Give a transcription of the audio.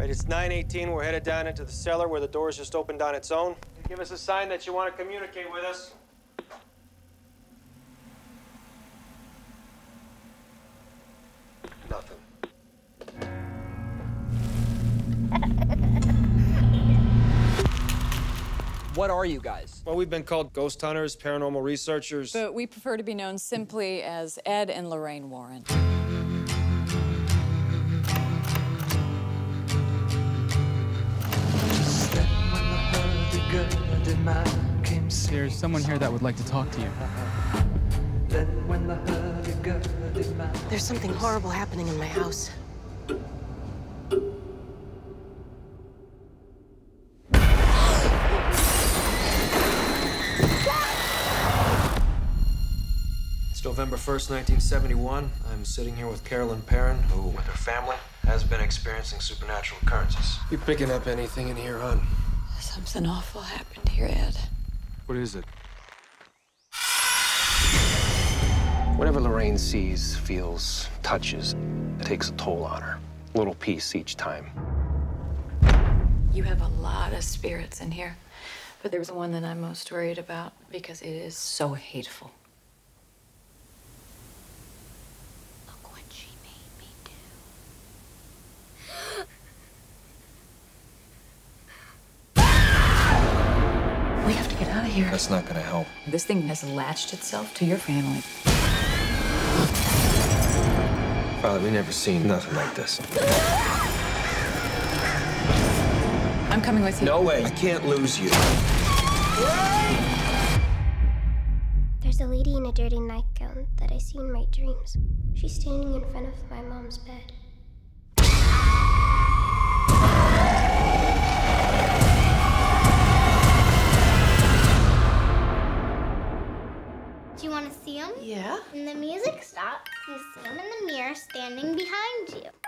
Right, it's 918. We're headed down into the cellar where the doors just opened on its own. Give us a sign that you want to communicate with us. Nothing. What are you guys? Well, we've been called ghost hunters, paranormal researchers. But we prefer to be known simply as Ed and Lorraine Warren. There's someone here that would like to talk to you. There's something horrible happening in my house. It's November 1st, 1971. I'm sitting here with Carolyn Perron, who, with her family, has been experiencing supernatural occurrences. You picking up anything in here, hon? Something awful happened here, Ed. What is it? Whatever Lorraine sees, feels, touches, it takes a toll on her. A little piece each time. You have a lot of spirits in here, but there's one that I'm most worried about because it is so hateful. Look what she made me do. We have to get out of here. That's not gonna help. This thing has latched itself to your family. Father, we never seen nothing like this. I'm coming with you. No way. I can't lose you. There's a lady in a dirty nightgown that I see in my dreams. She's standing in front of my mom's bed. Do you want to see him? Yeah? When the music stops, you see him in the mirror standing behind you.